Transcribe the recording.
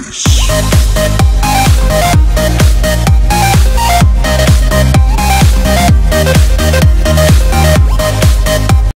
Peace.